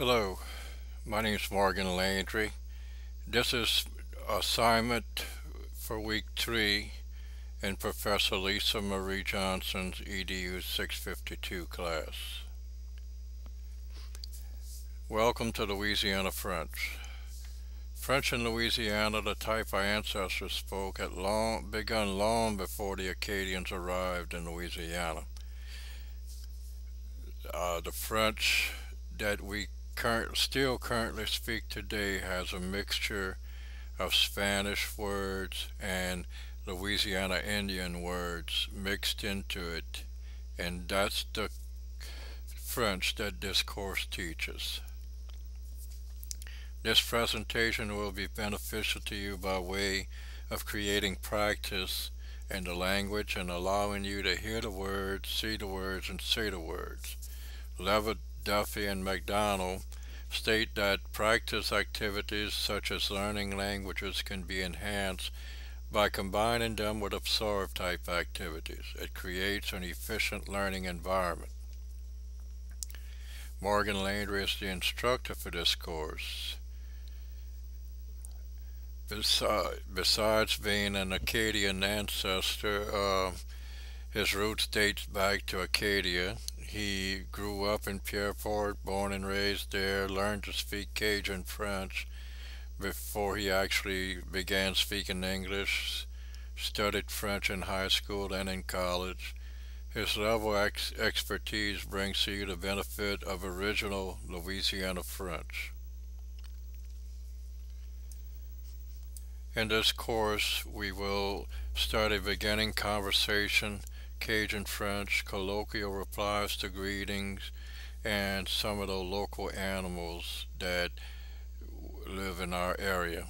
Hello, my name is Morgan Landry. This is assignment for week three in Professor Lisa Marie Johnson's EDU 652 class. Welcome to Louisiana French. French in Louisiana, the type our ancestors spoke, had long begun long before the Acadians arrived in Louisiana. Uh, the French that we current, still currently speak today has a mixture of Spanish words and Louisiana Indian words mixed into it, and that's the French that this course teaches. This presentation will be beneficial to you by way of creating practice in the language and allowing you to hear the words, see the words, and say the words. Levitt, Duffy, and McDonald state that practice activities such as learning languages can be enhanced by combining them with absorb type activities. It creates an efficient learning environment. Morgan Landry is the instructor for this course. Besides being an Acadian ancestor, uh, his roots date back to Acadia. He grew up in Pierre Part, born and raised there, learned to speak Cajun French before he actually began speaking English, studied French in high school and in college. His level of ex expertise brings to you the benefit of original Louisiana French. In this course, we will study beginning conversation Cajun French, colloquial replies to greetings, and some of the local animals that live in our area.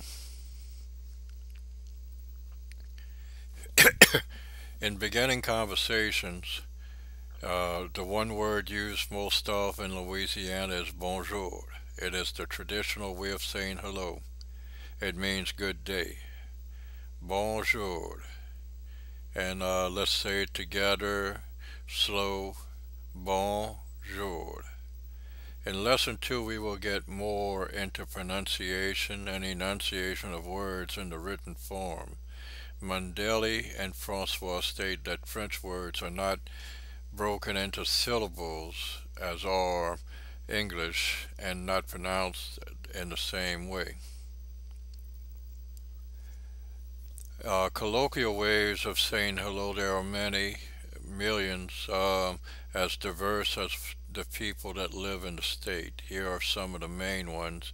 in beginning conversations, uh, the one word used most often in Louisiana is bonjour. It is the traditional way of saying hello. It means good day. Bonjour and uh, let's say together slow bonjour in lesson two we will get more into pronunciation and enunciation of words in the written form Mandeli and Francois state that French words are not broken into syllables as are English and not pronounced in the same way. Uh, colloquial ways of saying hello, there are many, millions, uh, as diverse as the people that live in the state. Here are some of the main ones.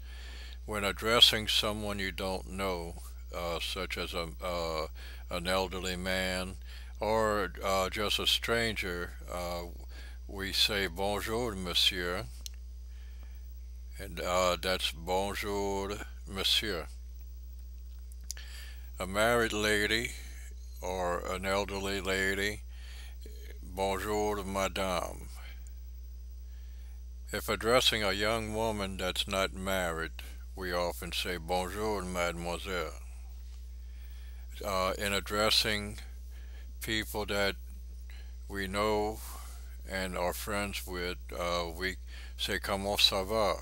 When addressing someone you don't know, uh, such as a, uh, an elderly man or uh, just a stranger, uh, we say bonjour, monsieur. And that's bonjour, monsieur a married lady or an elderly lady, bonjour madame. If addressing a young woman that's not married, we often say bonjour mademoiselle. Uh, in addressing people that we know and are friends with, uh, we say comment ça va.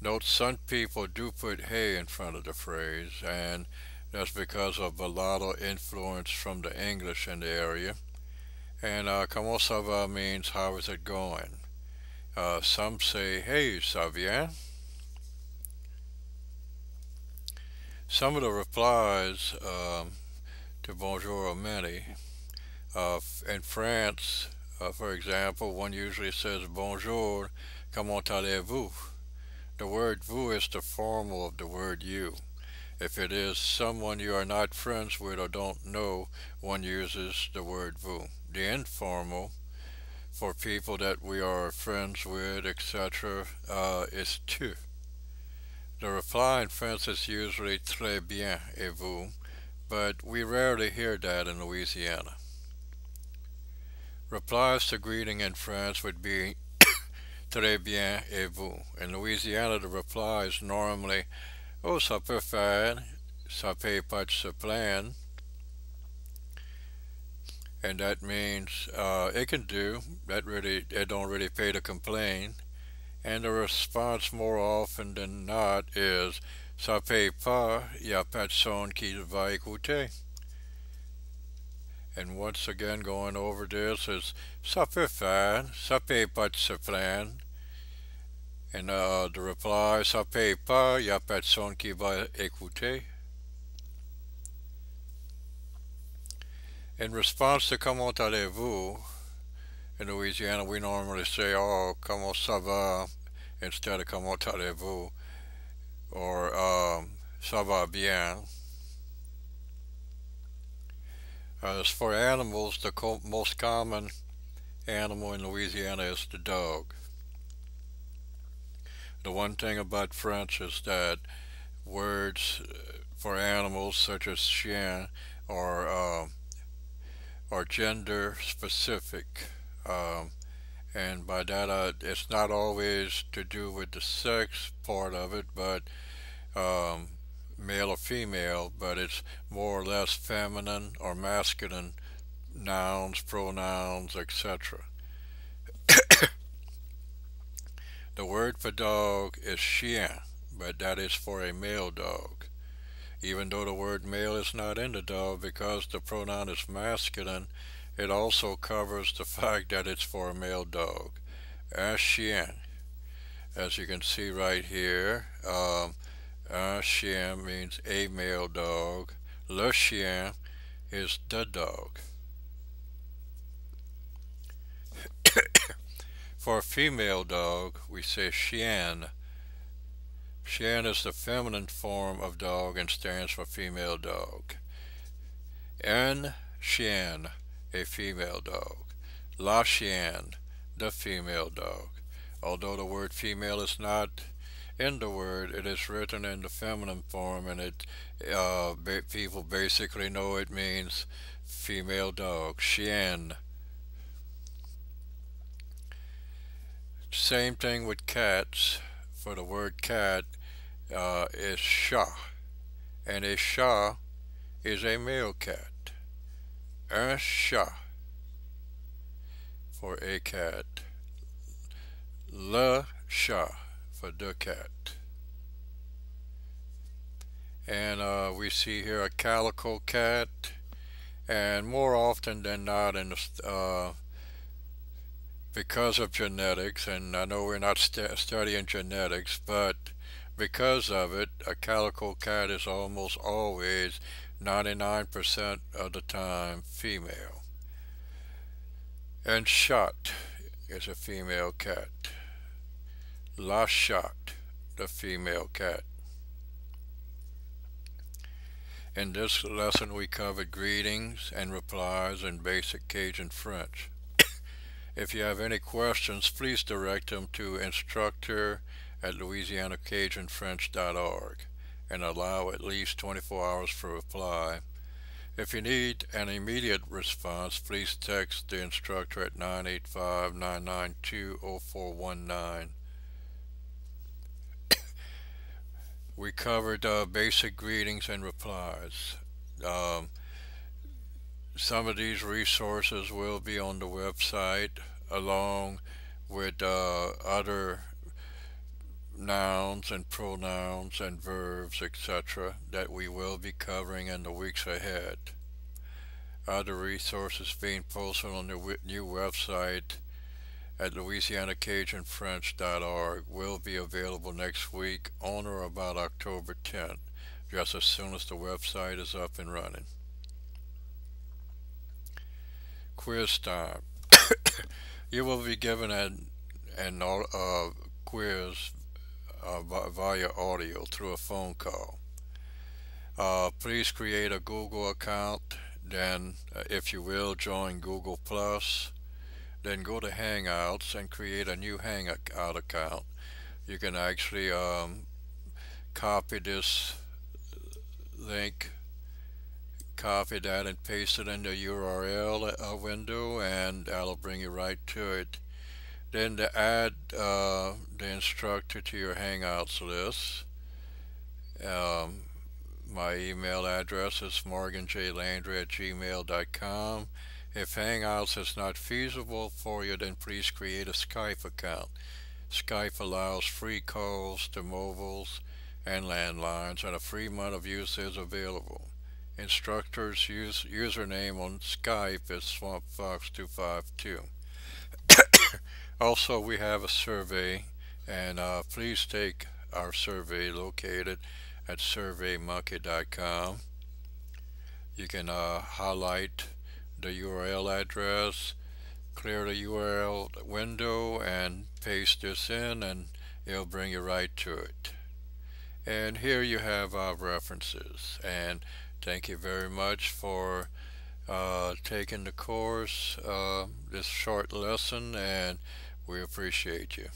Note some people do put hey in front of the phrase and that's because of a lot of influence from the English in the area. And uh, comment ça va means how is it going? Uh, some say, hey, ça? Some of the replies um, to bonjour are many. Uh, in France, uh, for example, one usually says bonjour, comment allez-vous? The word vous is the formal of the word you. If it is someone you are not friends with or don't know, one uses the word vous. The informal, for people that we are friends with, etc., uh, is tu. The reply in French is usually très bien et vous, but we rarely hear that in Louisiana. Replies to greeting in France would be très bien et vous. In Louisiana, the reply is normally Oh, ça peut faire, ça peut plaindre. And that means uh, it can do. That really, it don't really pay to complain. and the response more often than not is Ça paye pas, y a personne qui va écouter. And once again, going over this is Ça peut faire, ça se plaindre. And uh, the reply, ça paye pas, y a personne qui va écouter. In response to comment allez-vous, in Louisiana we normally say, oh, comment ça va, instead of comment allez-vous, or um, ça va bien. As for animals, the most common animal in Louisiana is the dog. The one thing about French is that words uh, for animals such as chien are uh, are gender specific, um, and by that uh, it's not always to do with the sex part of it, but um, male or female, but it's more or less feminine or masculine nouns, pronouns, etc. The word for dog is chien, but that is for a male dog. Even though the word male is not in the dog because the pronoun is masculine, it also covers the fact that it's for a male dog. Un chien. As you can see right here, um, un chien means a male dog. Le chien is the dog. For a female dog, we say chien. Chien is the feminine form of dog and stands for female dog. Un chien, a female dog. La chienne, the female dog. Although the word female is not in the word, it is written in the feminine form, and it uh, people basically know it means female dog. Chien. Same thing with cats. For the word cat uh, is chat, and a chat is a male cat. Un chat for a cat. Le chat for the cat. And uh, we see here a calico cat, and more often than not in the uh, because of genetics, and I know we're not st studying genetics, but because of it, a calico cat is almost always 99% of the time female. And chatte is a female cat. La chatte, the female cat. In this lesson we covered greetings and replies in basic Cajun French. If you have any questions, please direct them to instructor at louisianacajunfrench.org and allow at least 24 hours for reply. If you need an immediate response, please text the instructor at 985-992-0419. we covered uh, basic greetings and replies. Um, some of these resources will be on the website along with uh, other nouns and pronouns and verbs, etc., that we will be covering in the weeks ahead. Other resources being posted on the new website at louisianacajunfrench.org will be available next week on or about October 10th, just as soon as the website is up and running quiz time. you will be given an, an uh, quiz uh, via audio through a phone call. Uh, please create a Google account, then uh, if you will join Google Plus, then go to Hangouts and create a new Hangout account. You can actually um, copy this link copy that and paste it in the URL window and that'll bring you right to it. Then to add uh, the instructor to your Hangouts list, um, my email address is morganjlandry at gmail.com. If Hangouts is not feasible for you, then please create a Skype account. Skype allows free calls to mobiles and landlines and a free month of use is available. Instructor's use, username on Skype is SwampFox252. also, we have a survey, and uh, please take our survey located at surveymonkey.com. You can uh, highlight the URL address, clear the URL window, and paste this in, and it'll bring you right to it. And here you have our references. And thank you very much for uh, taking the course, uh, this short lesson, and we appreciate you.